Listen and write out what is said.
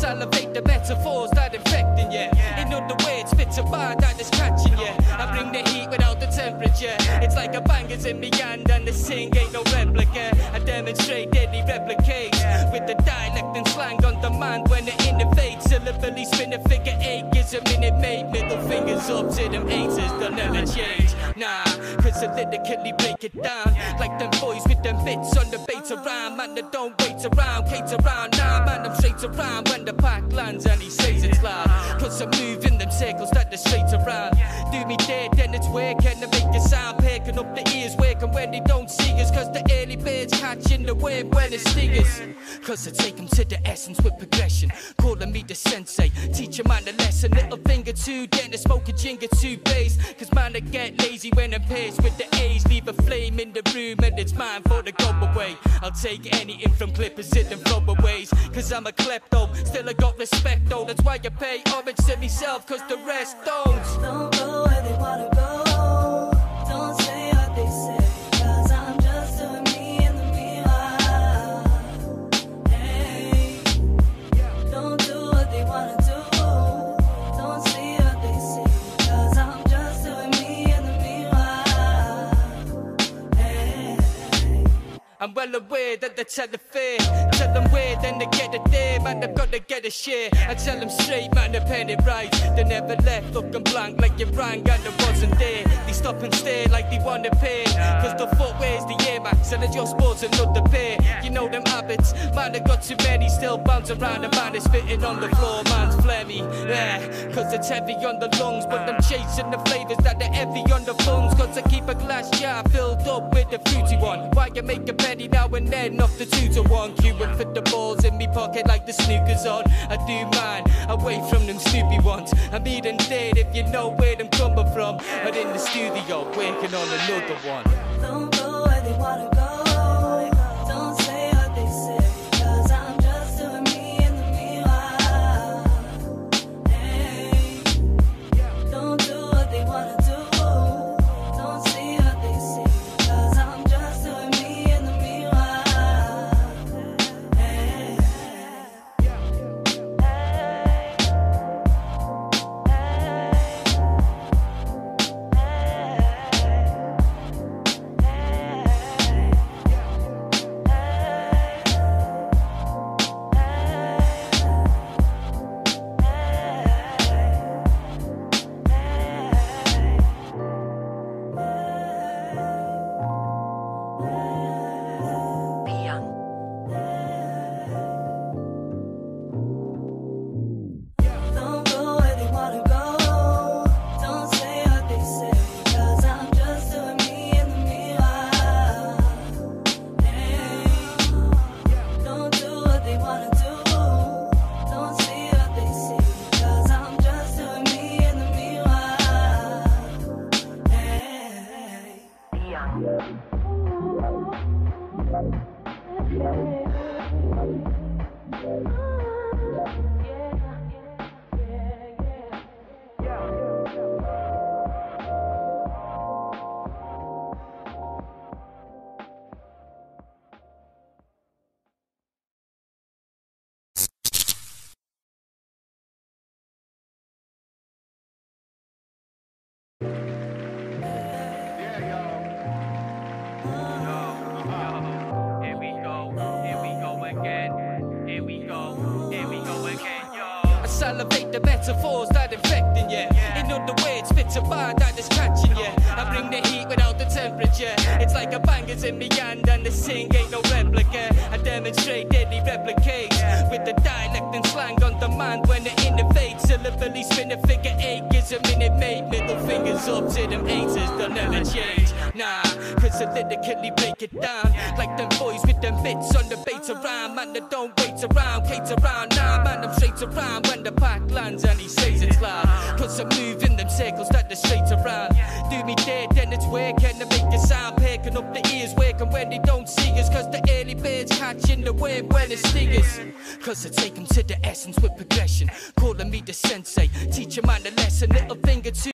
salivate the metaphors that infecting you. In other words, spits a bar that is catching you. I bring the heat without the temperature. It's like a banger's in me hand and the sing ain't no replica. I demonstrate deadly replicates with the dialect and slang on demand when it innovates. Syllabally spin a figure eight gives a minute made. Middle fingers up to them haters, they'll never change. Nah, cause I lyrically break it down like them boys with them bits on the bait around. Man, they don't wait to around, Kate around. Nah, man, I'm straight around when the pack lands and he says it's loud. Cause I'm moving them circles that they're straight around. Do me dead, then it's working to make a sound. Picking up the ears, working when they don't see us. Cause the early birds catching the wind when it's stingers. Cause I take them to the essence with progression. Calling me the sensei, teach a man a lesson. Little finger two, then the smoke a too bass. Cause man, I get lazy when I'm pissed with the A's. Leave a flame in the room and it's mine for the go away. I'll take anything from clippers in them throwaways. Cause I'm a klepto, still I got respect though. That's why I pay homage to myself, cause the rest don't. I'm well aware that they tell the fear. Tell them where, then they get it there. Man, they've got to get a share. I tell them straight, man, they're paying it right. They never left looking blank like you rang and it wasn't there. They stop and stare like they want to pay. Cause the footwear's the Air and it's your sports and not the pair. You know them habits, man, they got too many. Still bounce around, the man is spitting on the floor. Man's phlegmy, yeah. Cause it's heavy on the lungs, but I'm chasing the flavors that are heavy on the phones. Cause I keep a glass jar filled up with the fruity one. Why you make a penny now and then off the two to one? Queuing for the balls in me pocket like the snookers on. I do mine away from them snoopy ones. I'm eating dead if you know where them coming from. But in the studio, working on another one. Don't go where they wanna go. Salivate the metaphors that infecting you. In other words, spits a bar that is catching you. I bring the heat without the temperature. It's like a banger's in me hand and the sing ain't no replica. I demonstrate deadly replicates with the dialect and slang on demand when it innovates. Syllabally spin a figure eight gives a minute made. Middle fingers up to them haters, they'll never change. Nah, lyrically break it down like them boys with them bits on the bait around. Man, they don't wait around, Kate around. Nah, man, I'm straight around when the pack lands and he says it's loud. Cause I'm moving them circles that they're straight around. Do me dead, then it's working to make a sound. Picking up the ears, working when they don't see us. Cause the early birds catching the wind when it's stingers. Cause I take them to the essence with progression. Calling me the sensei, teach a man a lesson. Little finger to